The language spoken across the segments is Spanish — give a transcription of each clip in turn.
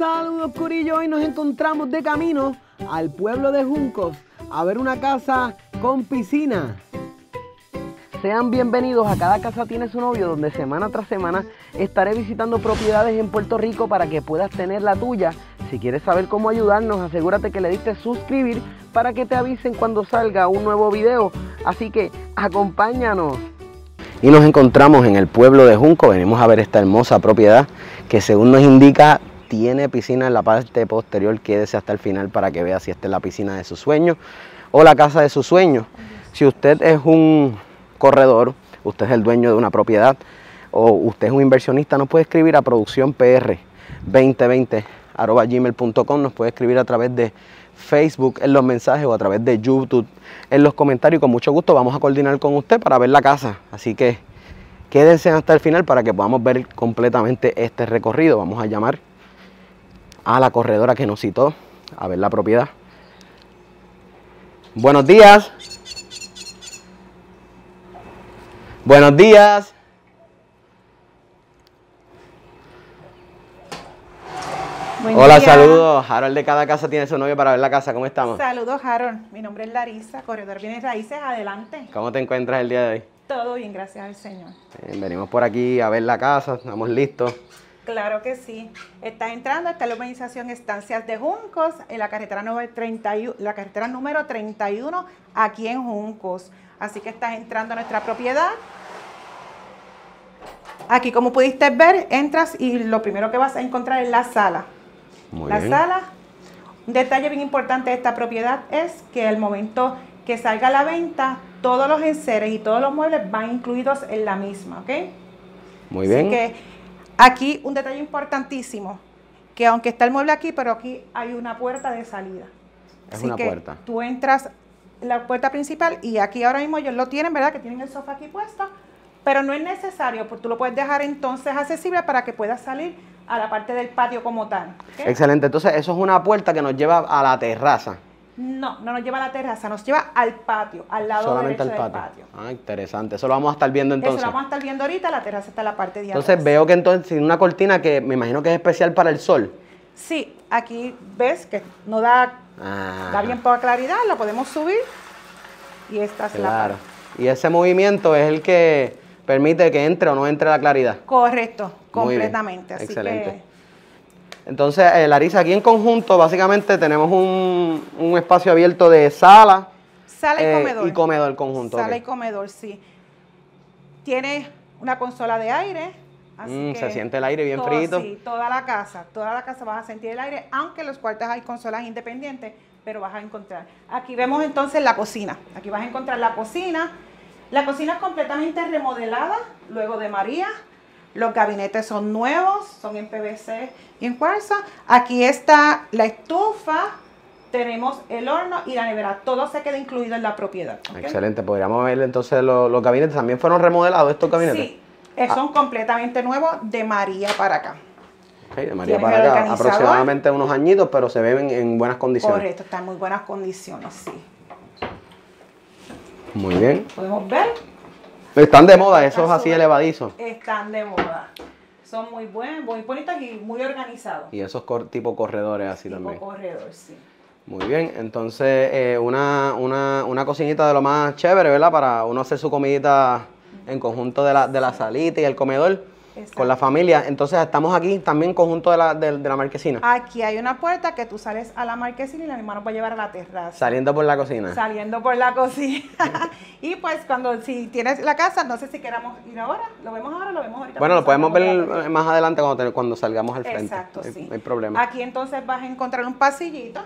Saludos Curillo, hoy nos encontramos de camino al pueblo de Juncos a ver una casa con piscina. Sean bienvenidos a Cada Casa Tiene Su Novio, donde semana tras semana estaré visitando propiedades en Puerto Rico para que puedas tener la tuya. Si quieres saber cómo ayudarnos, asegúrate que le diste suscribir para que te avisen cuando salga un nuevo video. Así que acompáñanos. Y nos encontramos en el pueblo de Junco. Venimos a ver esta hermosa propiedad que según nos indica tiene piscina en la parte posterior. Quédese hasta el final para que vea si esta es la piscina de su sueño o la casa de su sueño. Si usted es un corredor, usted es el dueño de una propiedad o usted es un inversionista, nos puede escribir a producción PR 2020 gmail.com, nos puede escribir a través de Facebook en los mensajes o a través de YouTube en los comentarios. Con mucho gusto vamos a coordinar con usted para ver la casa. Así que quédense hasta el final para que podamos ver completamente este recorrido. Vamos a llamar a la corredora que nos citó a ver la propiedad. Buenos días. Buenos días. Hola, saludos. Harold de cada casa tiene su novio para ver la casa. ¿Cómo estamos? Saludos, Harold. Mi nombre es Larisa, corredor Bienes Raíces. Adelante. ¿Cómo te encuentras el día de hoy? Todo bien, gracias al Señor. venimos por aquí a ver la casa, estamos listos. Claro que sí. Estás entrando, está la organización Estancias de Juncos en la carretera, número 31, la carretera número 31 aquí en Juncos. Así que estás entrando a nuestra propiedad. Aquí, como pudiste ver, entras y lo primero que vas a encontrar es la sala la sala. Un detalle bien importante de esta propiedad es que al momento que salga a la venta, todos los enseres y todos los muebles van incluidos en la misma, ¿ok? Muy bien. Así que aquí un detalle importantísimo, que aunque está el mueble aquí, pero aquí hay una puerta de salida. Es Así una que puerta. Tú entras la puerta principal y aquí ahora mismo ellos lo tienen, ¿verdad? Que tienen el sofá aquí puesto, pero no es necesario, porque tú lo puedes dejar entonces accesible para que puedas salir a la parte del patio como tal. Excelente, entonces eso es una puerta que nos lleva a la terraza. No, no nos lleva a la terraza, nos lleva al patio, al lado Solamente derecho al patio. Ah, interesante. Eso lo vamos a estar viendo entonces. Eso lo vamos a estar viendo ahorita, la terraza está en la parte de Entonces veo que entonces tiene una cortina que me imagino que es especial para el sol. Sí, aquí ves que no da, da bien poca claridad, la podemos subir y esta es claro. Y ese movimiento es el que permite que entre o no entre la claridad. Correcto, completamente. Excelente. Entonces, eh, Larisa, aquí en conjunto básicamente tenemos un, espacio abierto de sala. Sala y eh, comedor. Y comedor conjunto. Sala y comedor, sí. Tiene una consola de aire. Mm, se siente el aire bien frío. Sí, toda la casa, toda la casa vas a sentir el aire, aunque en los cuartos hay consolas independientes, pero vas a encontrar. Aquí vemos entonces la cocina. Aquí vas a encontrar la cocina, la cocina es completamente remodelada luego de María. Los gabinetes son nuevos, son en PVC y en cuarzo. Aquí está la estufa, tenemos el horno y la nevera. Todo se queda incluido en la propiedad. Excelente. Podríamos ver entonces los, gabinetes. ¿También fueron remodelados estos gabinetes? Sí, eh, son ah. completamente nuevos de María para acá. de María para acá, aproximadamente unos añitos, pero se ven en buenas condiciones. Correcto, están en muy buenas condiciones, sí. Muy bien. ¿Podemos ver? Están de moda, esos así elevadizos. Están de moda. Son muy buenos, muy bonitos y muy organizados. Y esos tipo corredores así tipo también. corredores, sí. Muy bien, entonces eh, una, una, una cocinita de lo más chévere, ¿verdad? Para uno hacer su comidita en conjunto de la, de la salita y el comedor con la familia. Entonces estamos aquí también conjunto de la, de, la marquesina. Aquí hay una puerta que tú sales a la marquesina y la misma nos va a llevar a la terraza. Saliendo por la cocina. Saliendo por la cocina. y pues cuando si tienes la casa, no sé si queramos ir ahora, lo vemos ahora, lo vemos ahorita. Bueno, lo podemos ver más adelante cuando, cuando salgamos al frente. Exacto, sí. No hay problema. Aquí entonces vas a encontrar un pasillito.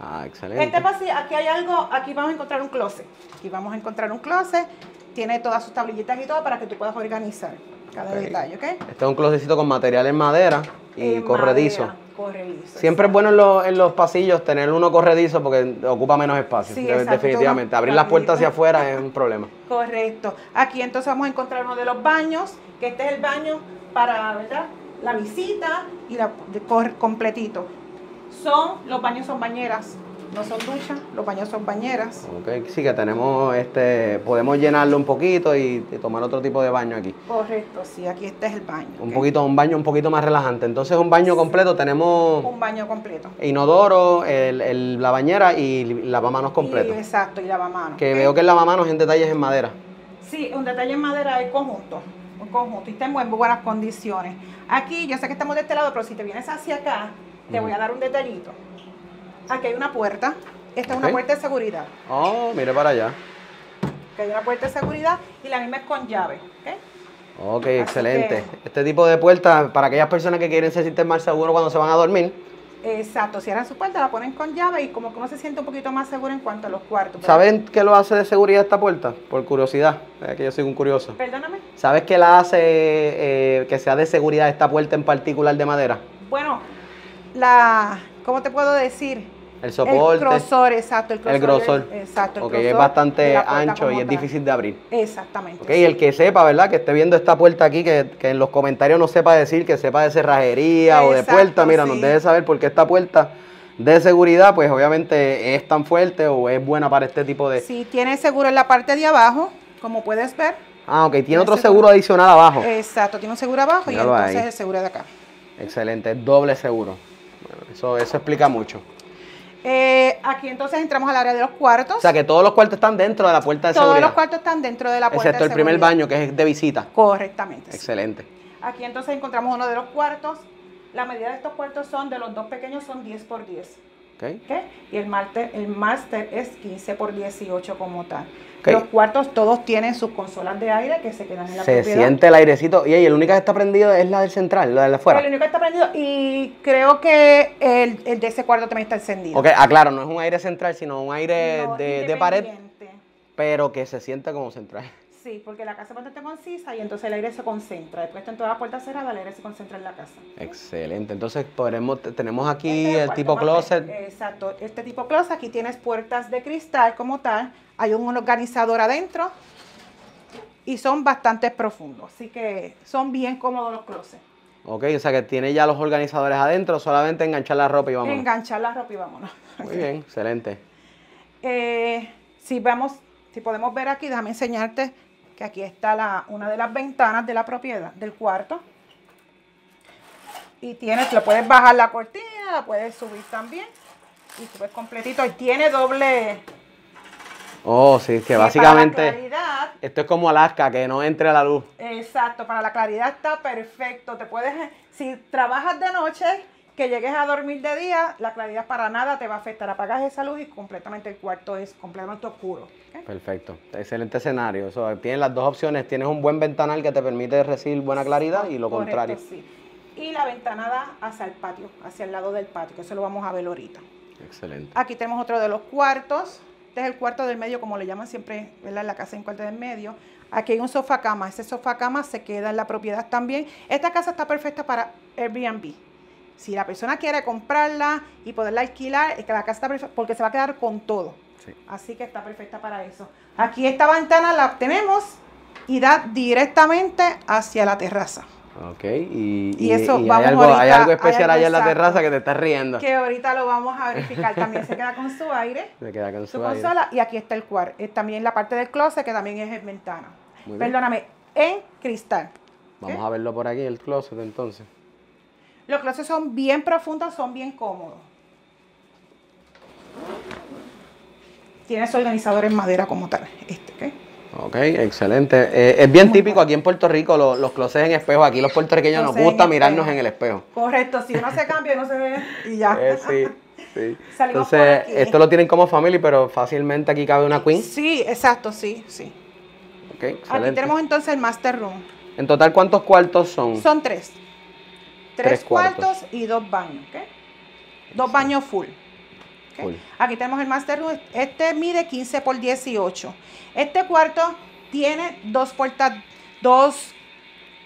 Ah, excelente. Este pasillo, aquí hay algo, aquí vamos a encontrar un closet. Aquí vamos a encontrar un closet. Tiene todas sus tablillitas y todo para que tú puedas organizar cada detalle, ¿ok? Este es un closetcito con material en madera y corredizo. corredizo. Siempre es bueno en los, pasillos tener uno corredizo porque ocupa menos espacio, definitivamente. Abrir las puertas hacia afuera es un problema. Correcto. Aquí entonces vamos a encontrar uno de los baños, que este es el baño para, ¿verdad? La visita y la, completito. Son, los baños son bañeras No son duchas, los baños son bañeras. Ok, sí que tenemos, este, podemos llenarlo un poquito y, y tomar otro tipo de baño aquí. Correcto, sí, aquí este es el baño. Un poquito, un baño un poquito más relajante. Entonces un baño completo tenemos Un baño completo. inodoro, el, el- la bañera y lavamanos completo. Y, exacto, y lavamanos. Que veo que el lavamanos en detalles en madera. Sí, un detalle en madera es conjunto. Un conjunto. Y está en muy buenas condiciones. Aquí, yo sé que estamos de este lado, pero si te vienes hacia acá, te voy a dar un detallito. Aquí hay una puerta. Esta es una puerta de seguridad. Oh, mire para allá. Que hay una puerta de seguridad y la misma es con llave. ¿ok? Ok, excelente. Este tipo de puertas, para aquellas personas que quieren se sienten más seguros cuando se van a dormir, Exacto, cierran su puerta, la ponen con llave y como que uno se siente un poquito más seguro en cuanto a los cuartos. ¿saben qué lo hace de seguridad esta puerta? Por curiosidad, es que yo soy un curioso. Perdóname. ¿Sabes qué la hace eh, que sea de seguridad esta puerta en particular de madera? Bueno, la, ¿cómo te puedo decir? El soporte. El grosor, exacto. El grosor. El grosor. es- exacto. el Ok, grosor es bastante ancho y es tal. difícil de abrir. Exactamente. Ok, y el que sepa, ¿verdad? Que esté viendo esta puerta aquí, que, que en los comentarios no sepa decir, que sepa de cerrajería o de puerta, mira, nos sí. debe saber porque esta puerta de seguridad, pues obviamente es tan fuerte o es buena para este tipo de... Sí, tiene seguro en la parte de abajo, como puedes ver. Ah, ok, tiene Tiene otro seguro. seguro adicional abajo. Exacto, tiene un seguro abajo y entonces ahí. el seguro de acá. Excelente, doble seguro. Bueno, eso, eso explica mucho. Eh, aquí entonces entramos al área de los cuartos. O sea que todos los cuartos están dentro de la puerta de Todos seguridad. los cuartos están dentro de la puerta excepto de el primer seguridad. baño que es de visita. Correctamente. sí. Excelente. Aquí entonces encontramos uno de los cuartos. La medida de estos cuartos son, de los dos pequeños, son 10 por 10. Ok. ¿ok? Y el máster, el máster es 15 por 18 como tal. Los cuartos todos tienen sus consolas de aire que se quedan en la Se propiedad. siente el airecito. Y ahí, el único que está prendido es la del central, la de la afuera. El único que está prendido y creo que el, el de ese cuarto también está encendido. Ok, aclaro, no es un aire central, sino un aire No, de, de pared, pero que se siente como central. Sí, porque la casa es bastante concisa y entonces el aire se concentra. Después están todas las puertas cerradas, el aire se concentra en la casa. Excelente. Entonces podremos, te- tenemos aquí Este es el cuarto tipo closet. Exacto, este tipo closet. Aquí tienes puertas de cristal como tal. Hay un organizador adentro y son bastante profundos. Así que son bien cómodos los closets. Ok, o sea que tiene ya los organizadores adentro, solamente enganchar la ropa y vamos. Enganchar la ropa y vámonos. Muy bien, excelente. Eh, si vemos, si podemos ver aquí, déjame enseñarte que aquí está la, una de las ventanas de la propiedad, del cuarto. Y tienes, lo puedes bajar la cortina, la puedes subir también. Y subes completito. Y tiene doble. Oh, sí, que básicamente claridad, esto es como Alaska, que no entre la luz. exacto, para la claridad está perfecto. Te puedes, si trabajas de noche, que llegues a dormir de día, la claridad para nada te va a afectar. Apagas esa luz y completamente el cuarto es completamente oscuro. Perfecto, excelente escenario. Eso, tienes las dos opciones. Tienes un buen ventanal que te permite recibir buena claridad y lo Correcto, contrario. sí. Y la ventana da hacia el patio, hacia el lado del patio, que eso lo vamos a ver ahorita. Excelente. Aquí tenemos otro de los cuartos. Este es el cuarto del medio, como le llaman siempre, ¿verdad? La casa en cuarto del medio. Aquí hay un sofá cama. Ese sofá cama se queda en la propiedad también. Esta casa está perfecta para Airbnb. Si la persona quiere comprarla y poderla alquilar, es que la casa está perfecta porque se va a quedar con todo. Sí. Así que está perfecta para eso. Aquí esta ventana la tenemos y da directamente hacia la terraza. Ok, y, Y eso, hay, vamos algo, hay ahorita, algo hay especial algo allá en la terraza que te estás riendo. Que ahorita lo vamos a verificar. También se queda con su aire. Se queda con su su aire. consola y aquí está el cuarto. También la parte del closet que también es en ventana. Muy bien. Perdóname, en cristal. Vamos a verlo por aquí, el closet entonces. Los closets son bien profundos, son bien cómodos. Tiene su organizador en madera como tal. Este, ¿ok? Ok, excelente. Eh, es bien típico aquí en Puerto Rico lo- los closets en espejo. Aquí los puertorriqueños nos en gusta mirarnos en el espejo. Correcto, si uno se cambia, uno se ve y ya. Eh, sí, sí. Salimos Entonces, aquí. esto lo tienen como family, pero fácilmente aquí cabe una queen. Sí, exacto, sí, sí. Ok, Aquí excelente. tenemos entonces el master room. En total, ¿cuántos cuartos son? Son tres. Tres, Tres cuartos. cuartos. y dos baños, ¿ok? Dos baños full. Aquí tenemos el master room. Este mide 15 por 18. Este cuarto tiene dos puertas, dos,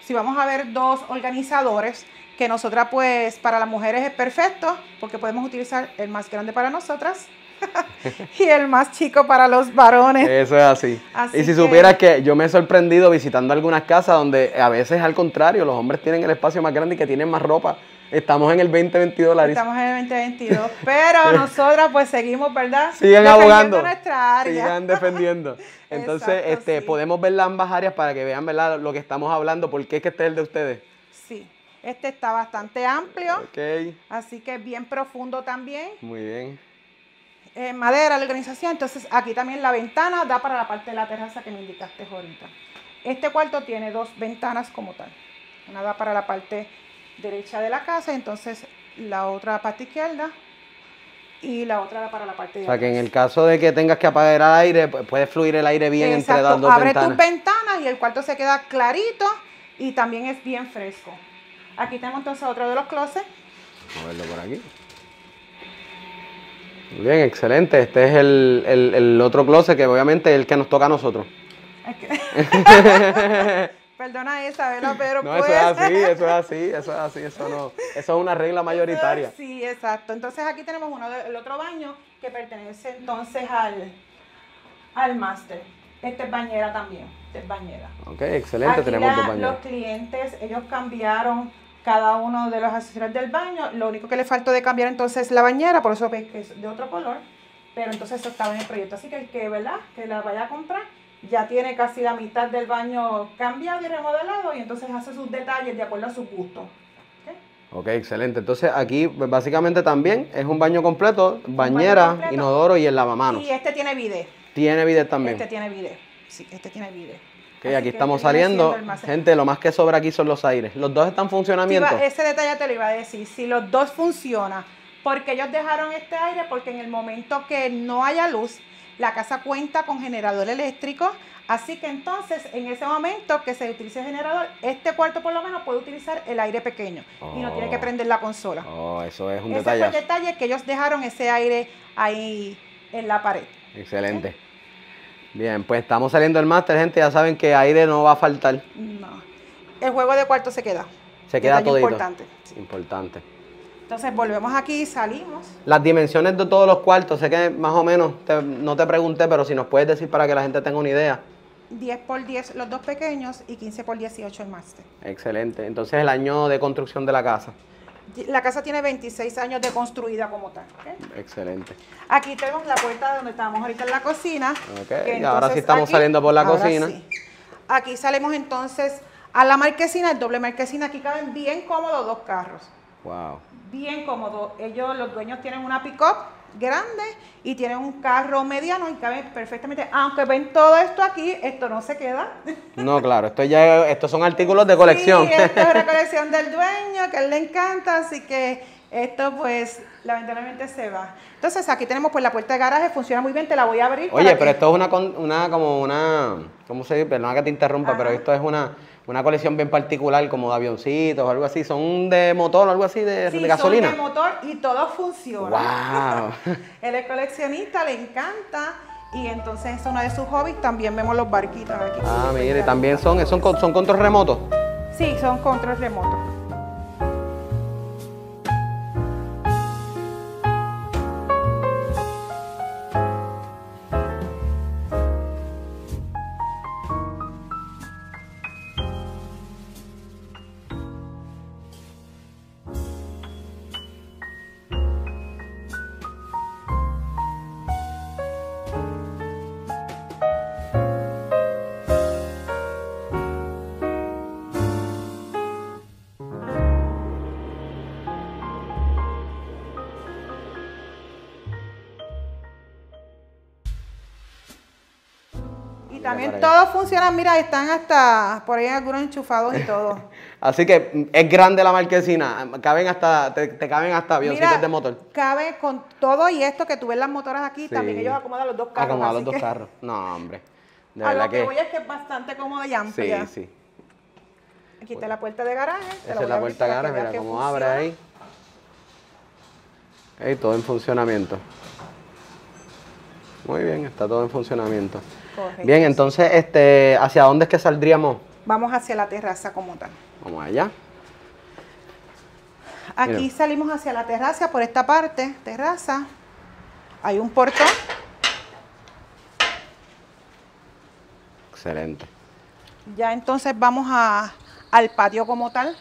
si vamos a ver, dos organizadores que nosotras pues para las mujeres es perfecto porque podemos utilizar el más grande para nosotras y el más chico para los varones. Eso es así. y si supieras que yo me he sorprendido visitando algunas casas donde a veces al contrario, los hombres tienen el espacio más grande y que tienen más ropa. Estamos en el 2022, Larissa. Estamos en el 2022, pero nosotras pues seguimos, ¿verdad? Sigan abogando. Nuestra área. Sigan defendiendo. Entonces, este, podemos ver las ambas áreas para que vean, ¿verdad? Lo que estamos hablando, por qué es que este es el de ustedes. Sí. Este está bastante amplio. Ok. Así que bien profundo también. Muy bien. En madera la organización. Entonces aquí también la ventana da para la parte de la terraza que me indicaste ahorita. Este cuarto tiene dos ventanas como tal. Una da para la parte derecha de la casa, entonces la otra parte izquierda y la otra da para la parte de O sea, que en el caso de que tengas que apagar el aire, puede fluir el aire bien entre las dos Abre tus ventanas y el cuarto se queda clarito y también es bien fresco. Aquí tenemos entonces otro de los closets. Vamos a verlo por aquí. Muy bien, excelente. Este es el, el, otro closet que obviamente es el que nos toca a nosotros. Perdona Isabela, pero no, eso es pues. así, eso es así, eso es así, eso no, eso es una regla mayoritaria. Sí, exacto. Entonces aquí tenemos uno del otro baño que pertenece entonces al, al máster. Este es bañera también, este es bañera. Ok, excelente, tenemos dos baños. Los clientes, ellos cambiaron cada uno de los accesorios del baño. Lo único que le faltó de cambiar entonces es la bañera, por eso que es de otro color. Pero entonces eso estaba en el proyecto. Así que el que, ¿verdad? Que la vaya a comprar, ya tiene casi la mitad del baño cambiado y remodelado y entonces hace sus detalles de acuerdo a su gusto. Ok, excelente. Entonces aquí pues, básicamente también es un baño completo, bañera, inodoro y el lavamanos. Y este tiene bidet. Tiene bidet también. Este tiene bidet. Sí, este tiene bidet. Aquí estamos saliendo. Gente, lo más que sobra aquí son los aires. ¿Los dos están en funcionamiento? ese detalle te lo iba a decir. Si los dos funcionan, porque ellos dejaron este aire, porque en el momento que no haya luz, la casa cuenta con generador eléctrico. Así que entonces, en ese momento que se utilice el generador, este cuarto por lo menos puede utilizar el aire pequeño y no tiene que oh. prender la consola. Oh, eso es un ese detalle. Fue el detalle que ellos dejaron ese aire ahí en la pared. Excelente. Bien, pues estamos saliendo del máster, gente. Ya saben que aire no va a faltar. No. El juego de cuarto se queda. Se queda todo Importante. Importante. Entonces volvemos aquí, salimos. Las dimensiones de todos los cuartos, sé que más o menos no te pregunté, pero si nos puedes decir para que la gente tenga una idea. 10 por 10 los dos pequeños y 15 por 18 el máster. Excelente. Entonces el año de construcción de la casa. La casa tiene 26 años de construida como tal. Excelente. Aquí tenemos la puerta donde estamos ahorita en la cocina. y ahora sí estamos saliendo por la cocina. Aquí salimos entonces a la marquesina, el doble marquesina. Aquí caben bien cómodos dos carros. Wow. Bien cómodo. Ellos, los dueños, tienen una pick-up grande y tienen un carro mediano y caben perfectamente. Aunque ven todo esto aquí, esto no se queda. No, claro, esto ya, estos son artículos de colección. Sí, esto es una colección del dueño, que a él le encanta, así que esto pues lamentablemente se va. Entonces aquí tenemos pues la puerta de garaje, funciona muy bien, te la voy a abrir. Oye, pero esto es una, una como una, ¿cómo se dice? Perdona que te interrumpa, pero esto es una una colección bien particular como de avioncitos o algo así. ¿Son de motor o algo así de, sí, gasolina? Son de motor y todo funciona. ¡Wow! Él es coleccionista, le encanta. Y entonces es uno de sus hobbies. También vemos los barquitos aquí. Ah, mire, también son, son, son control remotos. Sí, son control remotos. También todos funcionan, mira, están hasta por ahí algunos enchufados y todo. Así que mm, es grande la marquesina, caben hasta, te, caben hasta avioncitos de motor. Cabe con todo y esto que tú ves las motoras aquí, también ellos acomodan los dos carros. Acomodan los dos carros. No, hombre. De a lo que, voy es que es bastante cómodo y amplia. Sí, sí. Aquí está la puerta de garaje. Esa es la puerta de garaje, mira cómo abre ahí. Ahí todo en funcionamiento. Muy bien, está todo en funcionamiento. Bien, entonces, este, ¿hacia dónde es que saldríamos? Vamos hacia la terraza como tal. Vamos allá. Aquí salimos hacia la terraza, por esta parte, terraza. Hay un portón. Excelente. Ya entonces vamos a, al patio como tal.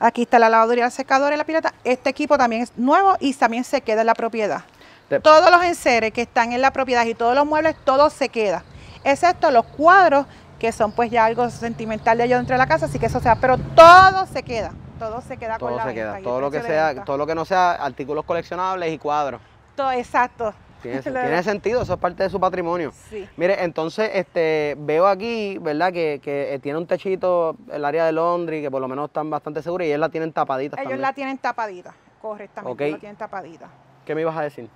Aquí está la lavadora y el secador y la pileta. Este equipo también es nuevo y también se queda en la propiedad. De- Todos los enseres que están en la propiedad y todos los muebles, todo se queda. Excepto los cuadros, que son pues ya algo sentimental de ellos dentro de la casa, así que eso sea, pero todo se queda. Todo se queda con Todo la se venta queda. Todo lo que sea, todo lo que no sea artículos coleccionables y cuadros. Todo, exacto. Tiene, sentido, eso es parte de su patrimonio. Sí. Mire, entonces este, veo aquí, ¿verdad? Que, que, eh, tiene un techito, el área de laundry, que por lo menos están bastante seguros y ellos la tienen tapadita Ellos también. la tienen tapadita, correctamente, Ok. la tienen tapadita. ¿Qué me ibas a decir?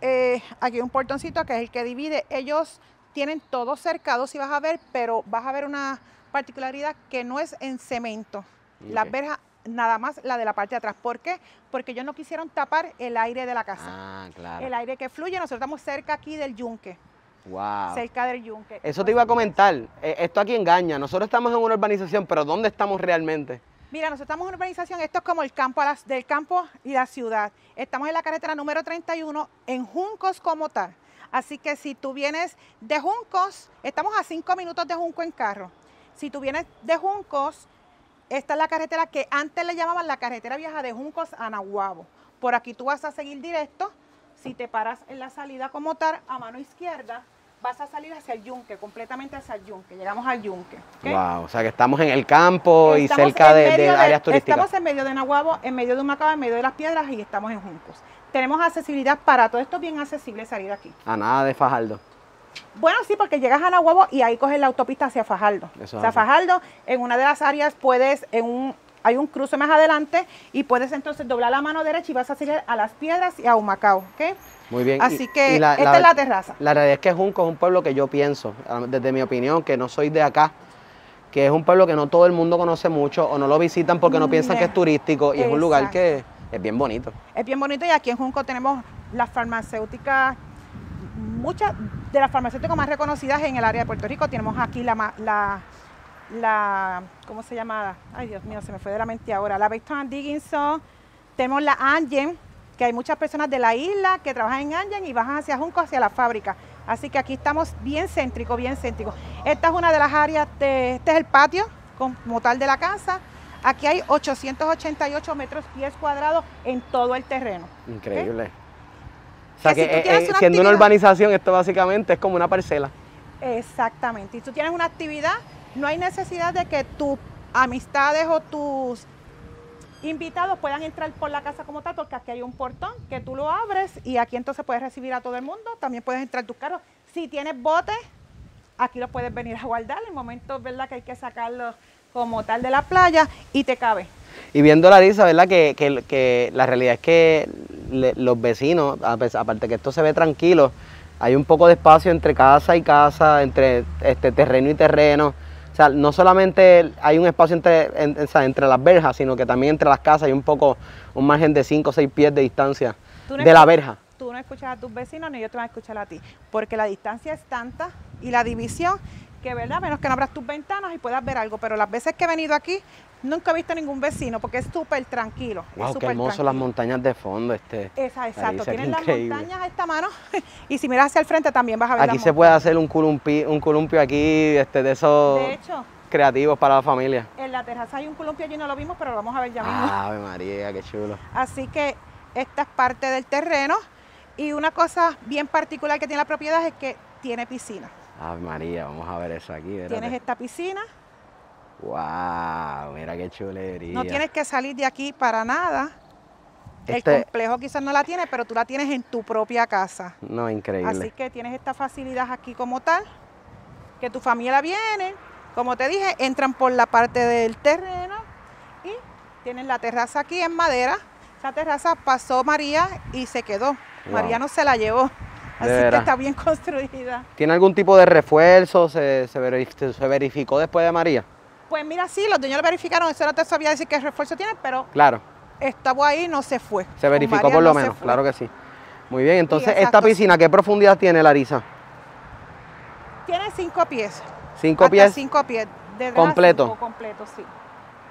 Eh, aquí hay un portoncito que es el que divide. Ellos tienen todo cercado, si vas a ver, pero vas a ver una particularidad que no es en cemento. Las verjas, nada más la de la parte de atrás. ¿Por qué? Porque ellos no quisieron tapar el aire de la casa. Ah, claro. El aire que fluye, nosotros estamos cerca aquí del yunque, Wow. cerca del yunque. Eso te iba a comentar. eh, esto aquí engaña. Nosotros estamos en una urbanización, pero ¿dónde estamos realmente? Mira, nosotros estamos en una urbanización, esto es como el campo del campo y la ciudad. Estamos en la carretera número 31, en Juncos como tal. Así que si tú vienes de Juncos, estamos a cinco minutos de Junco en carro. Si tú vienes de Juncos, esta es la carretera que antes le llamaban la carretera vieja de Juncos a Nahuabo. Por aquí tú vas a seguir directo. Si te paras en la salida como tal, a mano izquierda, vas a salir hacia el yunque, completamente hacia el yunque. Llegamos al yunque. Wow. O sea que estamos en el campo y cerca de, de áreas turísticas. Estamos en medio de Nahuabo, en medio de un Macao, en medio de las piedras y estamos en Juncos. Tenemos accesibilidad para todo esto, es bien accesible salir aquí. A nada de Fajardo. Bueno, sí, porque llegas a Nahuabo y ahí coges la autopista hacia Fajardo. Eso es o sea. Fajardo, en una de las áreas puedes, en un, hay un cruce más adelante y puedes entonces doblar la mano derecha y vas a salir a las piedras y a Humacao, ¿ok? Muy bien. Así Y- que y la- esta la- es la terraza. La realidad es que Junco es un pueblo que yo pienso, desde mi opinión, que no soy de acá, que es un pueblo que no todo el mundo conoce mucho o no lo visitan porque no piensan que es turístico y es un lugar que es bien bonito. Es bien bonito y aquí en Junco tenemos las farmacéuticas, muchas de las farmacéuticas más reconocidas en el área de Puerto Rico. Tenemos aquí la, la, la ¿cómo se llama? Ay, Dios mío, se me fue de la mente ahora. La Becton Dickinson. Tenemos la Angen, que hay muchas personas de la isla que trabajan en Angen y bajan hacia Junco, hacia la fábrica. Así que aquí estamos bien céntricos, bien céntricos. Esta es una de las áreas, de, este es el patio como tal de la casa. Aquí hay 888 metros pies cuadrados en todo el terreno. Increíble. O sea Que si que tú eh, eh, una siendo una urbanización, esto básicamente es como una parcela. Exactamente. Y tú tienes una actividad, no hay necesidad de que tus amistades o tus invitados puedan entrar por la casa como tal, porque aquí hay un portón que tú lo abres y aquí entonces puedes recibir a todo el mundo. También puedes entrar tus carros. Si tienes botes, aquí los puedes venir a guardar en momentos, ¿verdad? Que hay que sacarlos como tal de la playa y te cabe. Y viendo la risa, ¿verdad? Que, que- que la realidad es que le- los vecinos, aparte que esto se ve tranquilo, hay un poco de espacio entre casa y casa, entre este terreno y terreno. O sea, no solamente hay un espacio entre, en- entre las verjas, sino que también entre las casas hay un poco, un margen de 5 o 6 pies de distancia no de la verja. Tú no escuchas a tus vecinos ni yo te voy a escuchar a ti, porque la distancia es tanta y la división que, ¿verdad? Menos que no abras tus ventanas y puedas ver algo, pero las veces que he venido aquí nunca he visto ningún vecino porque es súper tranquilo. Wow, qué hermoso las montañas de fondo. Este. Esa, exacto, tienes las increíble. montañas a esta mano y si miras hacia el frente también vas a ver Aquí las se puede hacer un columpio, un columpio aquí este, de esos De hecho, creativos para la familia. en la terraza hay un columpio allí, no lo vimos, pero lo vamos a ver ya mismo. Ave María, qué chulo. Así que esta es parte del terreno y una cosa bien particular que tiene la propiedad es que tiene piscina. Ave María, vamos a ver eso aquí. Tienes esta piscina, Wow, mira qué chulería. no tienes que salir de aquí para nada. Este- El complejo quizás no la tiene, pero tú la tienes en tu propia casa. No, increíble. Así que tienes esta facilidad aquí como tal, que tu familia viene, como te dije, entran por la parte del terreno y tienen la terraza aquí en madera. Esa terraza pasó María y se quedó. Wow. María no se la llevó. Así que está bien construida. ¿Tiene algún tipo de refuerzo? ¿Se, se verif- se verificó después de María? Pues mira, sí, los dueños lo verificaron, eso no te sabía decir qué refuerzo tiene, pero Claro, estaba ahí, no se fue. se verificó María por lo no menos, claro que sí. Muy bien, entonces esta piscina, ¿qué profundidad tiene, Larisa? Tiene cinco pies. ¿Cinco hasta pies? Cinco pies. de ¿Completo? cinco completo, sí.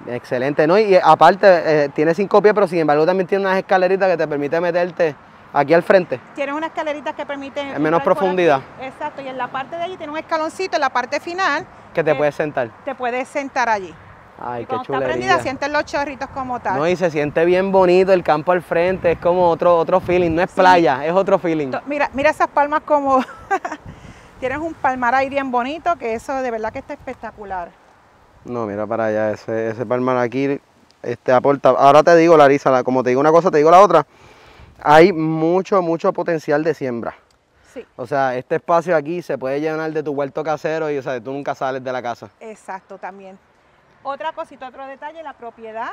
Excelente, ¿no? Y aparte, eh, tiene cinco pies, pero sin embargo también tiene unas escaleritas que te permite meterte Aquí al frente. Tienes una escalerita que permite... En menos profundidad. Exacto, y en la parte de allí tiene un escaloncito, en la parte final... Que te puedes sentar. Te puedes sentar allí. Ay, y qué chulería. está prendida, sientes los chorritos como tal. No, y se siente bien bonito el campo al frente, es como otro, otro feeling, no es Sí. playa, es otro feeling. Mira, mira esas palmas como... Tienes un palmar ahí bien bonito, que eso de verdad que está espectacular. No, mira para allá, ese, ese palmar aquí este, aporta. Ahora te digo, Larisa, la- como te digo una cosa, te digo la otra. Hay mucho, mucho potencial de siembra. Sí, O sea, este espacio aquí se puede llenar de tu huerto casero y o sea, tú nunca sales de la casa. exacto también. Otra cosita, otro detalle, la propiedad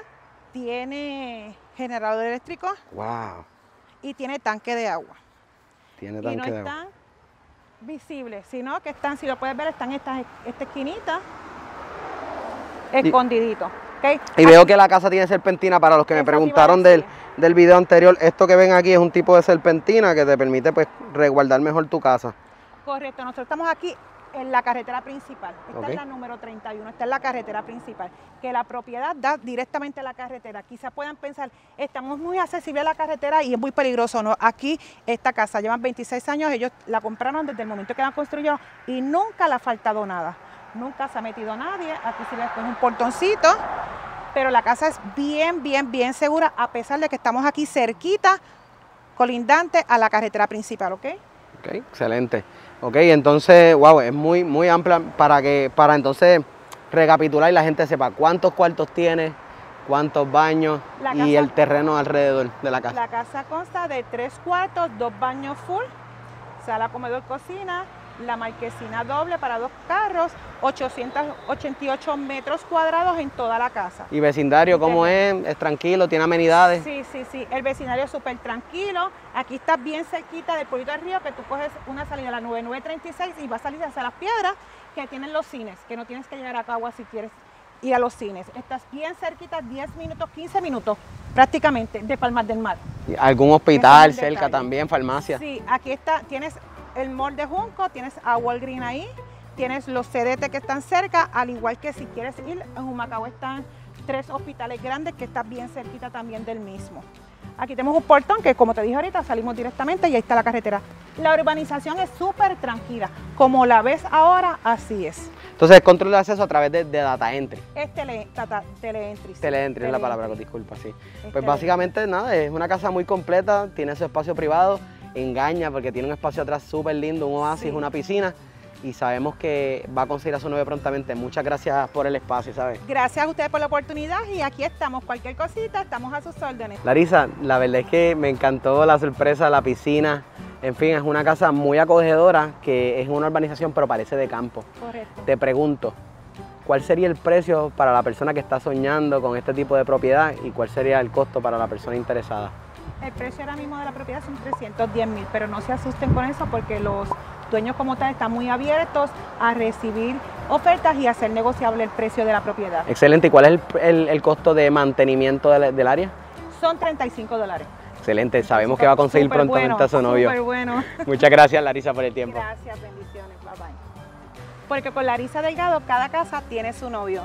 tiene generador eléctrico Wow, y tiene tanque de agua. tiene y no tanque de agua. están visibles, sino que están, si lo puedes ver, están estas esta esquinita escondidito. ¿Ok? Y veo que la casa tiene serpentina para los que me preguntaron del, del video anterior. Esto que ven aquí es un tipo de serpentina que te permite pues resguardar mejor tu casa. Correcto, nosotros estamos aquí en la carretera principal. Esta Ok. es la número 31, esta es la carretera principal, que la propiedad da directamente a la carretera. Quizás puedan pensar, estamos muy accesibles a la carretera y es muy peligroso. No, aquí esta casa llevan 26 años, ellos la compraron desde el momento que la construyeron y nunca le ha faltado nada. Nunca se ha metido nadie, aquí sí ves que es un portoncito, pero la casa es bien, bien, bien segura, a pesar de que estamos aquí cerquita, colindante a la carretera principal, ¿ok? Ok, excelente. Ok, entonces, wow, es muy, muy amplia para que, para entonces recapitular y la gente sepa cuántos cuartos tiene, cuántos baños y el terreno alrededor de la casa. La casa consta de tres cuartos, dos baños full, sala, comedor, cocina, la marquesina doble para dos carros, 888 metros cuadrados en toda la casa. Y vecindario, ¿cómo es? ¿Es tranquilo? ¿Tiene amenidades? Sí, sí, sí. El vecindario es súper tranquilo. Aquí está bien cerquita del Pueblito del Río, que tú coges una salida a la 9936 y vas a salir hacia las piedras que tienen los cines, que no tienes que llegar a Cagua si quieres ir a los cines. Estás bien cerquita, 10 minutos, 15 minutos prácticamente de Palmas del Mar. ¿Y ¿Algún hospital cerca también, farmacia? Sí, aquí está, tienes el mall de Junco, tienes a Walgreen ahí, tienes los CDT que están cerca, al igual que si quieres ir, en Humacao están tres hospitales grandes que están bien cerquita también del mismo. Aquí tenemos un portón que, como te dije ahorita, salimos directamente y ahí está la carretera. La urbanización es súper tranquila. Como la ves ahora, así es. Entonces, control de acceso a través de, de data entry. Es tele, tata- teleentry. sí. Teleentry es la palabra, disculpa, sí. Es Pues básicamente nada, es una casa muy completa, tiene su espacio privado, engaña porque tiene un espacio atrás súper lindo, un oasis, Sí. una piscina y sabemos que va a conseguir a su novio prontamente. Muchas gracias por el espacio, ¿sabes? Gracias a ustedes por la oportunidad y aquí estamos. Cualquier cosita, estamos a sus órdenes. Larisa, la verdad es que me encantó la sorpresa, la piscina, en fin, es una casa muy acogedora que es una urbanización pero parece de campo. Correcto. Te pregunto, ¿cuál sería el precio para la persona que está soñando con este tipo de propiedad y cuál sería el costo para la persona interesada? El precio ahora mismo de la propiedad son 310 mil, pero no se asusten con eso porque los dueños como tal están muy abiertos a recibir ofertas y hacer negociable el precio de la propiedad. Excelente, ¿y cuál es el, el- el costo de mantenimiento del, del área? Son 35 dólares. Excelente, sabemos que va a conseguir Súper prontamente bueno, a su novio. Bueno. Muchas gracias Larisa por el tiempo. Gracias, bendiciones. Bye bye. Porque con Larisa Delgado cada casa tiene su novio.